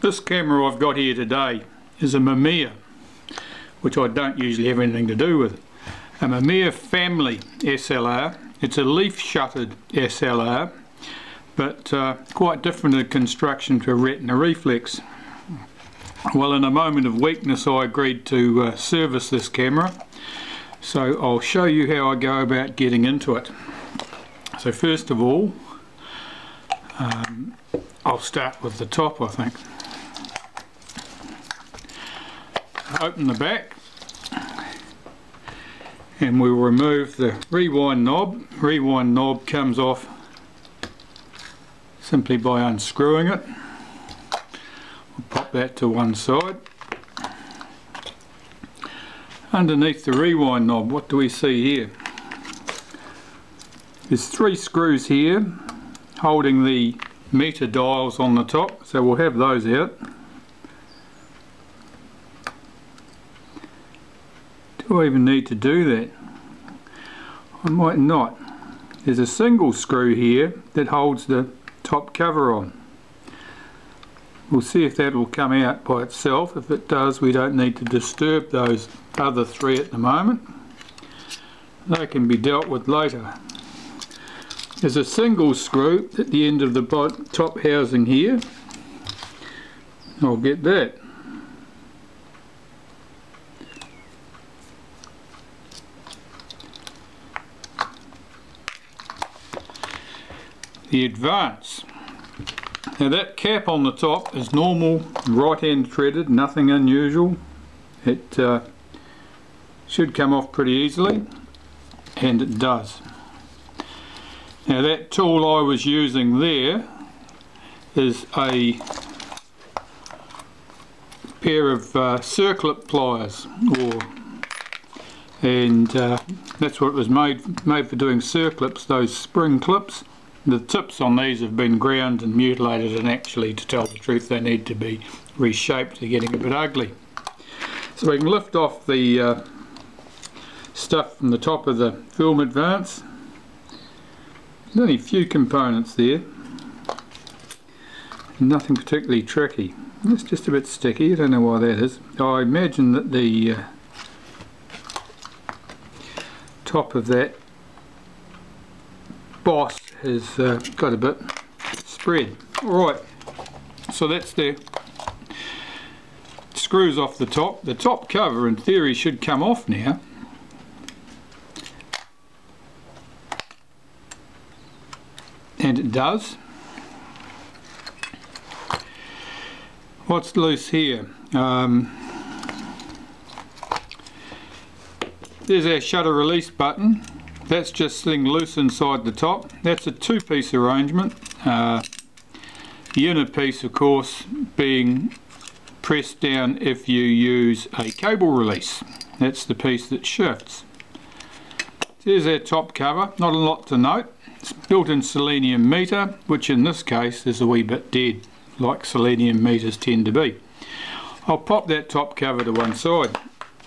This camera I've got here today is a Mamiya, which I don't usually have anything to do with. A Mamiya family SLR. It's a leaf shuttered SLR, but uh, quite different in construction to a retina reflex. Well, in a moment of weakness, I agreed to uh, service this camera. So I'll show you how I go about getting into it. So first of all, um, I'll start with the top I think. Open the back and we'll remove the rewind knob. Rewind knob comes off simply by unscrewing it. We'll pop that to one side. Underneath the rewind knob, what do we see here? There's three screws here holding the meter dials on the top, so we'll have those out. Do I even need to do that? I might not. There's a single screw here that holds the top cover on. We'll see if that will come out by itself. If it does, we don't need to disturb those other three at the moment. They can be dealt with later. There's a single screw at the end of the top housing here. I'll get that. The advance. Now that cap on the top is normal right hand threaded, nothing unusual. It uh, should come off pretty easily and it does. Now that tool I was using there is a pair of uh, circlip pliers or and uh, that's what it was made made for doing circlips those spring clips the tips on these have been ground and mutilated and actually to tell the truth they need to be reshaped they're getting a bit ugly so we can lift off the uh, stuff from the top of the film advance there's only a few components there. Nothing particularly tricky. It's just a bit sticky, I don't know why that is. I imagine that the uh, top of that boss has uh, got a bit spread. Alright, so that's the screws off the top. The top cover in theory should come off now. and it does. What's loose here? Um, there's our shutter release button. That's just sitting loose inside the top. That's a two-piece arrangement. Uh, the inner piece, of course, being pressed down if you use a cable release. That's the piece that shifts. There's our top cover. Not a lot to note. It's built-in selenium meter, which in this case is a wee bit dead, like selenium meters tend to be. I'll pop that top cover to one side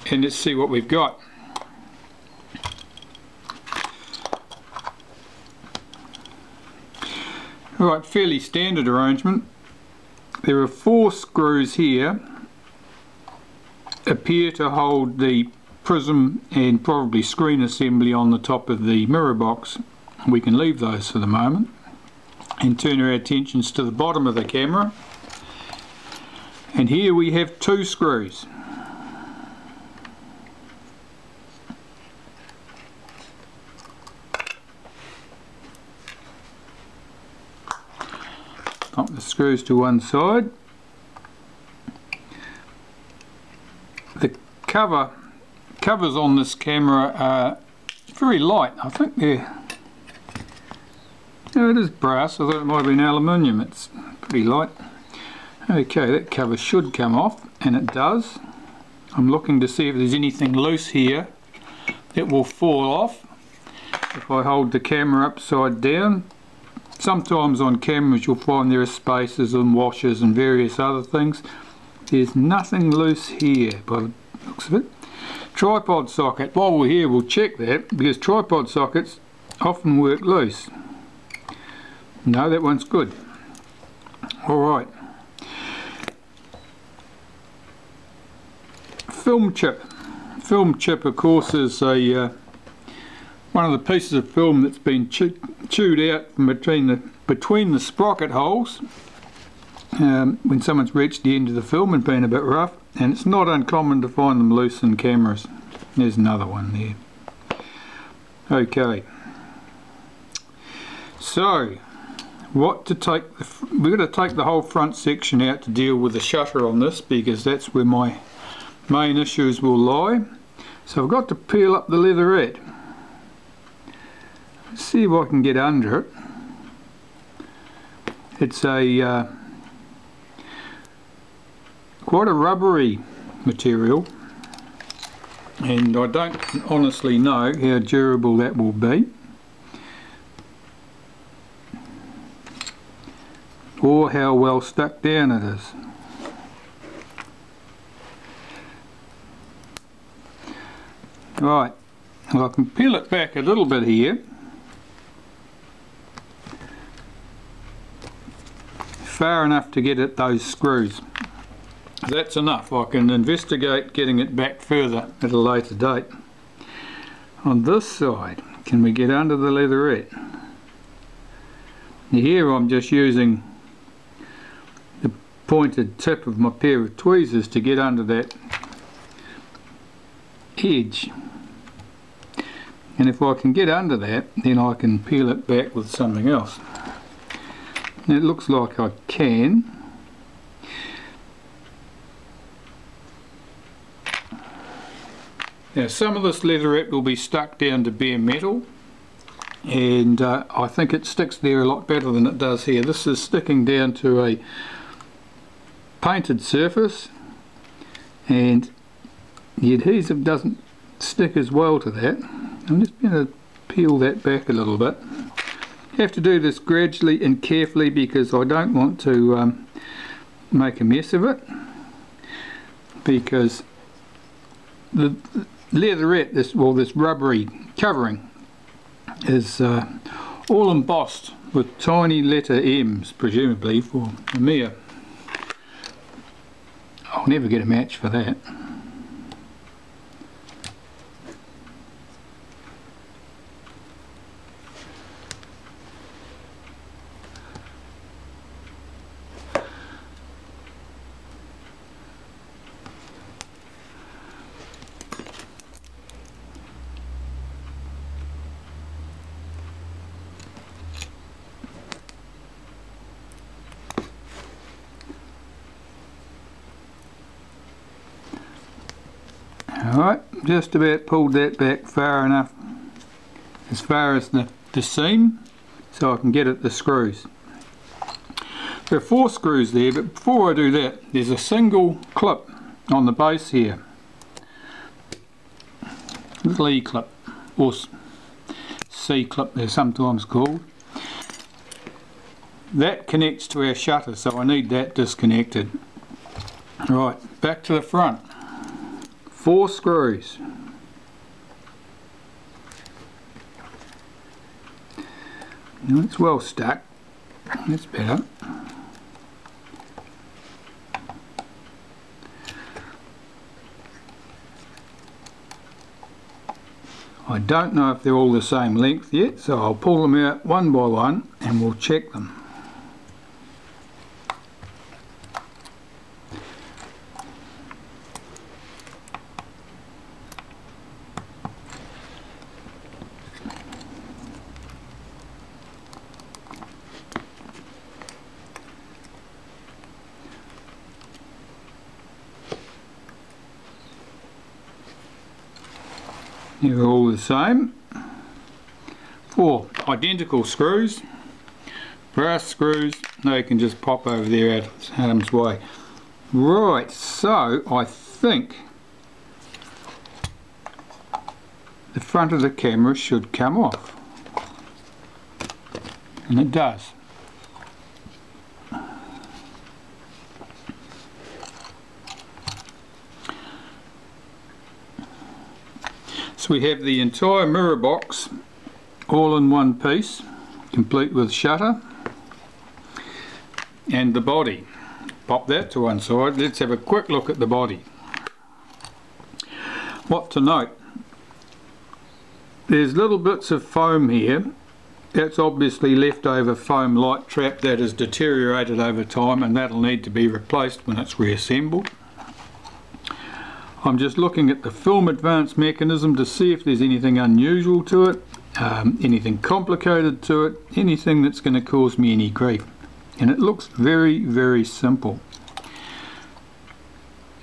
and let's see what we've got. Alright, fairly standard arrangement. There are four screws here appear to hold the prism and probably screen assembly on the top of the mirror box. We can leave those for the moment and turn our attentions to the bottom of the camera. And here we have two screws pop the screws to one side the cover covers on this camera are very light I think they're no, it is brass. I thought it might have been aluminium. It's pretty light. Okay, that cover should come off, and it does. I'm looking to see if there's anything loose here that will fall off if I hold the camera upside down. Sometimes on cameras you'll find there are spacers and washers and various other things. There's nothing loose here by the looks of it. Tripod socket, while we're here we'll check that because tripod sockets often work loose. No, that one's good. Alright. Film chip. Film chip of course is a uh, one of the pieces of film that's been chewed out from between the between the sprocket holes um, when someone's reached the end of the film and been a bit rough and it's not uncommon to find them loose in cameras. There's another one there. Okay. So, what to take, we're going to take the whole front section out to deal with the shutter on this because that's where my main issues will lie. So I've got to peel up the leatherette. See if I can get under it. It's a uh, quite a rubbery material and I don't honestly know how durable that will be. or how well stuck down it is. Right, well, I can peel it back a little bit here. Far enough to get at those screws. That's enough. I can investigate getting it back further at a later date. On this side, can we get under the leatherette? Here I'm just using the pointed tip of my pair of tweezers to get under that edge and if I can get under that then I can peel it back with something else it looks like I can now some of this leatherette will be stuck down to bare metal and uh, I think it sticks there a lot better than it does here this is sticking down to a painted surface and the adhesive doesn't stick as well to that. I'm just going to peel that back a little bit. Have to do this gradually and carefully because I don't want to um, make a mess of it because the leatherette, this well this rubbery covering is uh, all embossed with tiny letter M's presumably for Mamiya I'll never get a match for that. Alright, just about pulled that back far enough as far as the, the seam so I can get at the screws. There are four screws there but before I do that there's a single clip on the base here. Little E clip or C clip they're sometimes called. That connects to our shutter so I need that disconnected. Right, back to the front four screws. Now it's well stuck. That's better. I don't know if they're all the same length yet, so I'll pull them out one by one and we'll check them. They're all the same. Four identical screws, brass screws, they can just pop over there out of harm's way. Right, so I think the front of the camera should come off. And it does. We have the entire mirror box all in one piece, complete with shutter and the body. Pop that to one side. Let's have a quick look at the body. what to note. There's little bits of foam here. That's obviously leftover foam light trap that has deteriorated over time and that'll need to be replaced when it's reassembled. I'm just looking at the film advance mechanism to see if there's anything unusual to it, um, anything complicated to it, anything that's going to cause me any grief. And it looks very, very simple.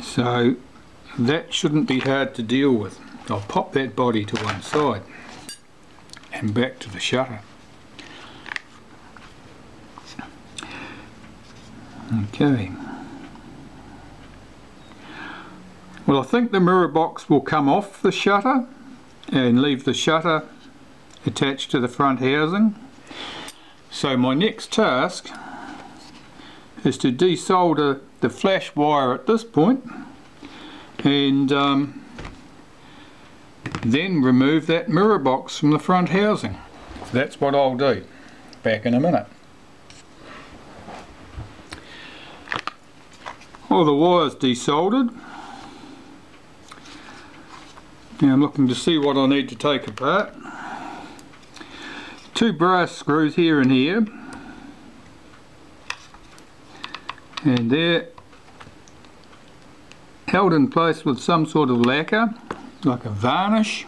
So that shouldn't be hard to deal with. I'll pop that body to one side and back to the shutter. Okay. Well I think the mirror box will come off the shutter and leave the shutter attached to the front housing. So my next task is to desolder the flash wire at this point and um, then remove that mirror box from the front housing. That's what I'll do. Back in a minute. All the wires desoldered. Now I'm looking to see what I need to take apart. Two brass screws here and here. And they're held in place with some sort of lacquer, like a varnish.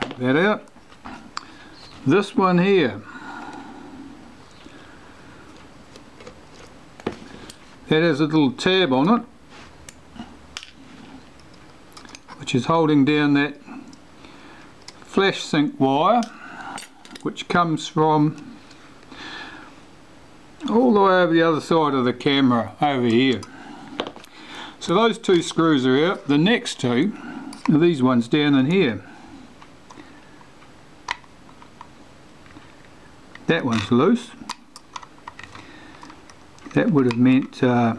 Take that out. This one here. That has a little tab on it which is holding down that flash sync wire which comes from all the way over the other side of the camera over here. So those two screws are out. The next two are these ones down in here. That one's loose. That would have meant uh,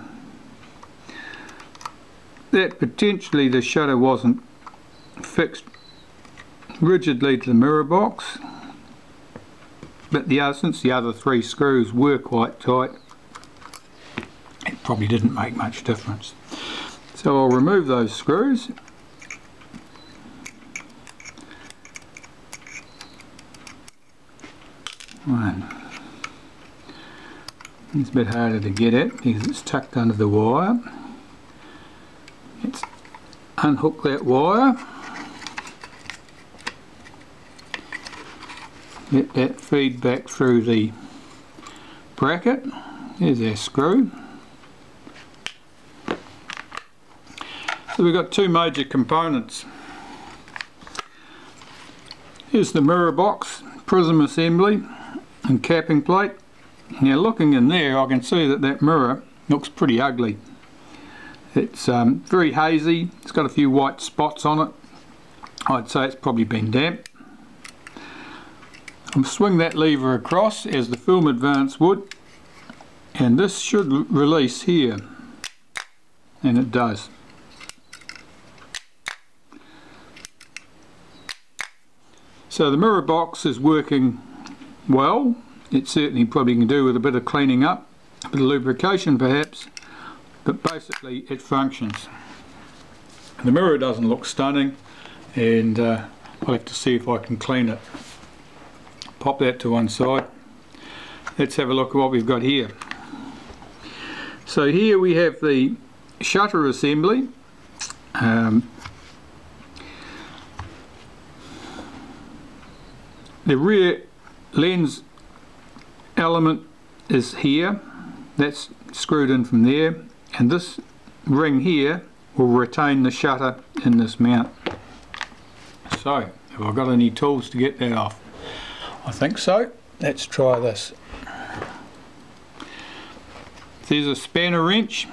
that potentially the shutter wasn't fixed rigidly to the mirror box but the other, since the other three screws were quite tight. It probably didn't make much difference. So I'll remove those screws. One it's a bit harder to get at because it's tucked under the wire unhook that wire. Get that feed back through the bracket. There's our screw. So we've got two major components. Here's the mirror box prism assembly and capping plate. Now looking in there I can see that that mirror looks pretty ugly it's um, very hazy, it's got a few white spots on it. I'd say it's probably been damp. I'll swing that lever across as the film advance would and this should release here and it does. So the mirror box is working well. It certainly probably can do with a bit of cleaning up, a bit of lubrication perhaps but basically it functions. The mirror doesn't look stunning and uh, I'll have to see if I can clean it. Pop that to one side. Let's have a look at what we've got here. So here we have the shutter assembly. Um, the rear lens element is here. That's screwed in from there and this ring here will retain the shutter in this mount. So have I got any tools to get that off? I think so. Let's try this. There's a spanner wrench.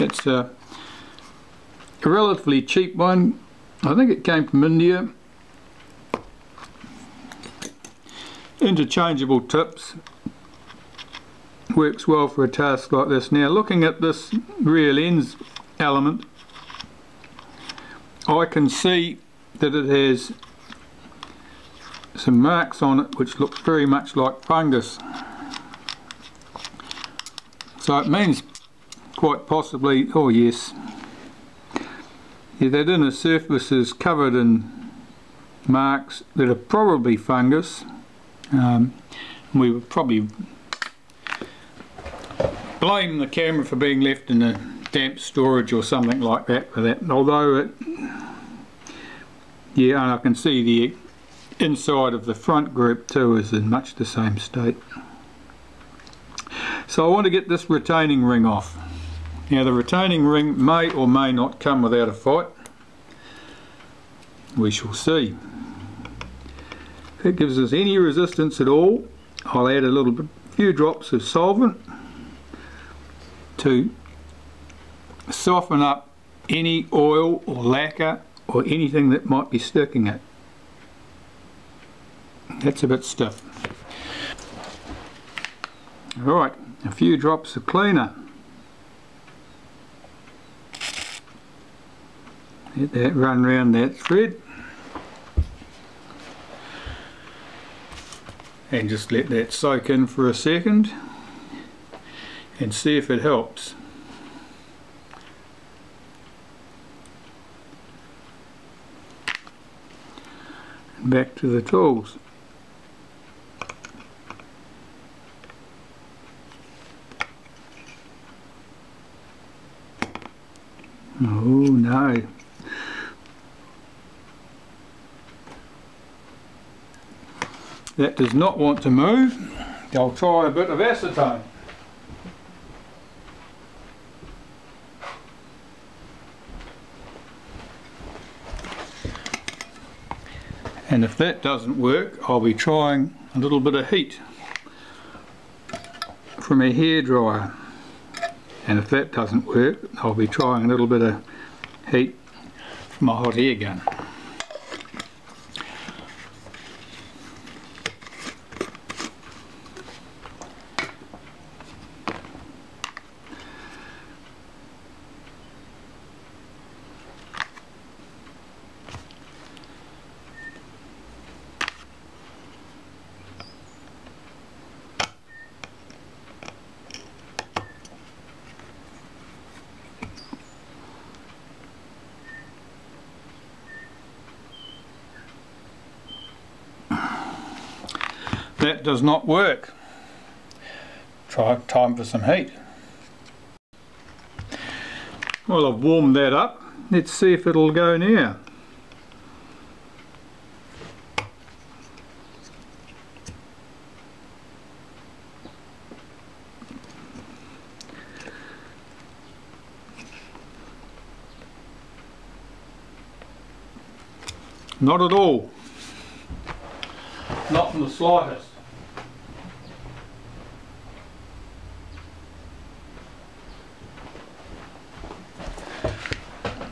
It's a, a relatively cheap one. I think it came from India. Interchangeable tips works well for a task like this. Now looking at this rear lens element I can see that it has some marks on it which look very much like fungus. So it means quite possibly, oh yes, Yeah, that inner surface is covered in marks that are probably fungus. Um, we would probably blame the camera for being left in a damp storage or something like that for that. Although it, yeah, and I can see the inside of the front group too is in much the same state. So I want to get this retaining ring off. Now the retaining ring may or may not come without a fight. We shall see. If it gives us any resistance at all, I'll add a little bit, few drops of solvent to soften up any oil or lacquer or anything that might be sticking it. That's a bit stiff. Alright, a few drops of cleaner. Let that run around that thread. And just let that soak in for a second and see if it helps. Back to the tools. Oh no. That does not want to move. I'll try a bit of acetone. And if that doesn't work, I'll be trying a little bit of heat from a hairdryer. And if that doesn't work, I'll be trying a little bit of heat from a hot air gun. That does not work. Try time for some heat. Well I've warmed that up. Let's see if it'll go now. Not at all. Not in the slightest.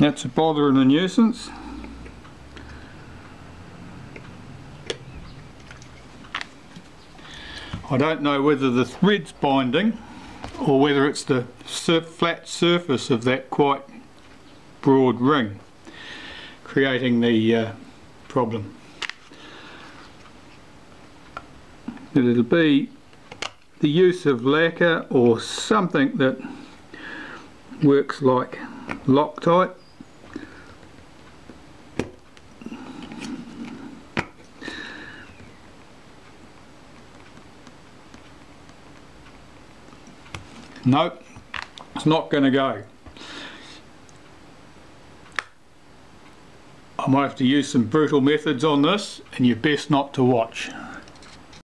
That's a bother and a nuisance. I don't know whether the thread's binding or whether it's the sur flat surface of that quite broad ring creating the uh, problem. It'll be the use of lacquer or something that works like Loctite Nope, it's not going to go. I might have to use some brutal methods on this and you're best not to watch.